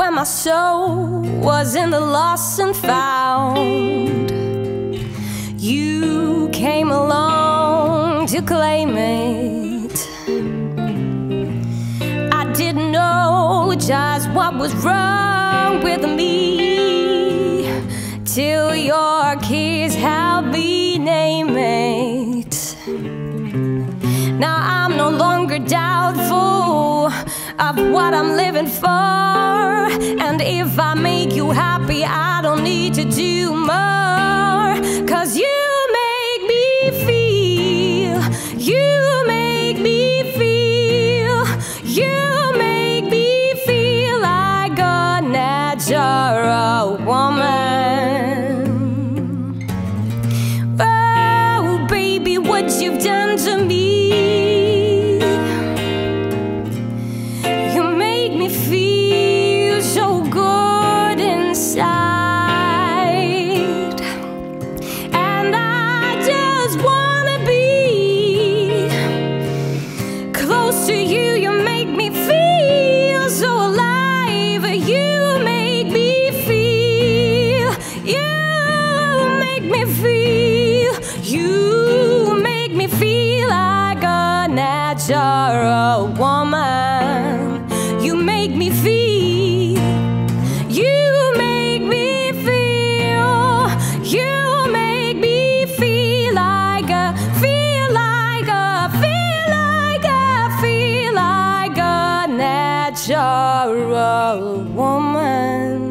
when my soul was in the lost and found. You came along to claim it. I didn't know just what was wrong with me till your kiss helped me name it. Now I'm no longer doubtful of what I'm living for. And if I make you happy, I don't need to do more. Cause you make me feel, you make me feel, you make me feel like a natural woman. Oh, baby, what you've done close to you, you make me feel so alive. You make me feel, you make me feel, you make me feel like a natural woman. You make me feel. that you're a woman.